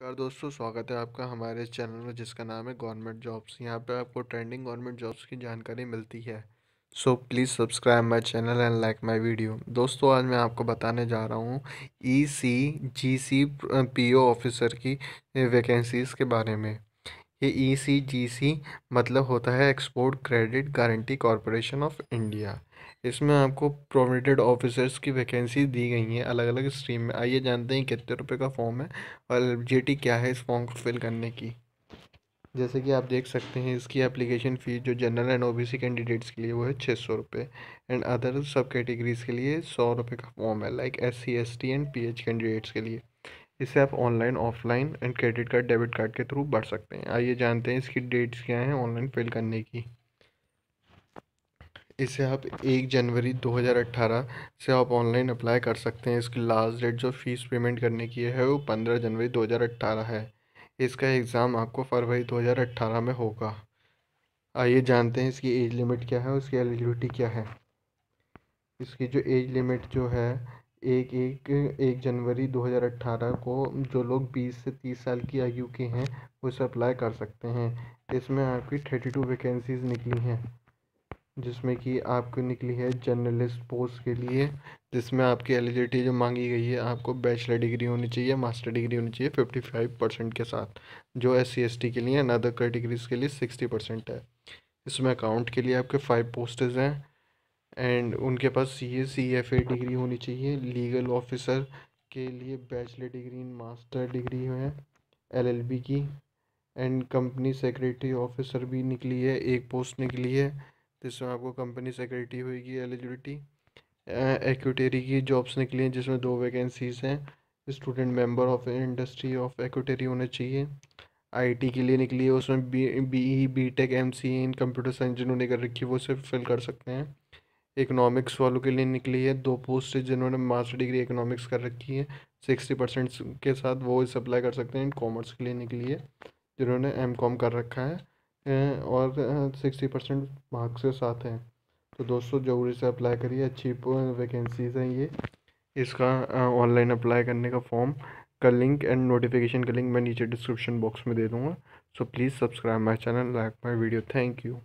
नमस्कार दोस्तों, स्वागत है आपका हमारे चैनल में जिसका नाम है गवर्नमेंट जॉब्स। यहाँ पे आपको ट्रेंडिंग गवर्नमेंट जॉब्स की जानकारी मिलती है। So please subscribe my channel and like my video दोस्तों, आज मैं आपको बताने जा रहा हूँ E C G C P O officer की वैकेंसीज़ के बारे में। ये ई सी मतलब होता है export credit guarantee corporation of India इसमें आपको प्रोविडेड ऑफिसर्स की वैकेंसी दी गई हैं अलग अलग स्ट्रीम में। आइए जानते हैं कितने रुपए का फॉर्म है और एलिजिबिलिटी क्या है इस फॉर्म को फिल करने की। जैसे कि आप देख सकते हैं इसकी एप्लीकेशन फ़ीस जो जनरल एंड ओबीसी कैंडिडेट्स के लिए वो है छः सौ रुपये एंड अदर सब कैटेगरीज़ के लिए सौ रुपये का फॉर्म है like S C S T and P H candidates के लिए। इसे आप online, offline and credit card, debit card के थ्रू बढ़ सकते हैं। आइए जानते हैं इसकी डेट्स क्या हैं ऑनलाइन फिल करने की। इसे आप एक जनवरी 2018 से आप ऑनलाइन अप्लाई कर सकते हैं। इसकी लास्ट डेट जो फ़ीस पेमेंट करने की है, वो 15 जनवरी 2018 है। इसका एग्ज़ाम आपको फरवरी 2018 में होगा। आइए जानते हैं इसकी एज लिमिट क्या है उसकी एलिजिबिलिटी क्या है। इसकी जो एज लिमिट जो है एक एक एक जनवरी 2018 को जो लोग 20 से 30 साल की आयु के हैं, वो इसे अप्लाई कर सकते हैं। इसमें आपकी 32 वैकेंसीज़ निकली हैं, जिसमें कि आपको निकली है जर्नलिस्ट पोस्ट के लिए, जिसमें आपकी एलिजिबिलिटी जो मांगी गई है, आपको बैचलर डिग्री होनी चाहिए मास्टर डिग्री होनी चाहिए फिफ्टी फाइव परसेंट के साथ, जो एस सी एस टी के लिए अदर कैटेगरीज के लिए सिक्सटी परसेंट है। इसमें अकाउंट के लिए आपके फाइव पोस्टेज हैं एंड उनके पास सी ए, सी एफ़ ए डिग्री होनी चाहिए। लीगल ऑफिसर के लिए bachelor degree in master degree है एल एल बी की। एंड कंपनी सेक्रेटरी ऑफिसर भी निकली है, एक पोस्ट निकली है, जिसमें आपको कंपनी सेक्रेटरी होगी एलिजिबिलिटी। एक्यूटरी की जॉब्स निकली हैं, जिसमें दो वैकेंसीज़ हैं। Student member of industry of actuary होने चाहिए। आईटी के लिए निकली है, उसमें B B E B tech, M C in computer science जिन्होंने कर रखी है, वो सिर्फ़ फिल कर सकते हैं। इकोनॉमिक्स वालों के लिए निकली है। दो पोस्ट है जिन्होंने मास्टर डिग्री इकोनॉमिक्स कर रखी है। सिक्सटी परसेंट के साथ वो इस अप्लाई कर सकते हैं। कॉमर्स के लिए निकली है, जिन्होंने एम कॉम कर रखा है। और सिक्सटी परसेंट मार्क्स के साथ हैं। तो दोस्तों, ज़रूरी से अप्लाई करिए। अच्छी वैकेंसीज़ हैं ये। इसका ऑनलाइन अप्लाई करने का फॉर्म का लिंक एंड नोटिफिकेशन का लिंक मैं नीचे डिस्क्रिप्शन बॉक्स में दे दूँगा। So please subscribe my channel like my video thank you